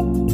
you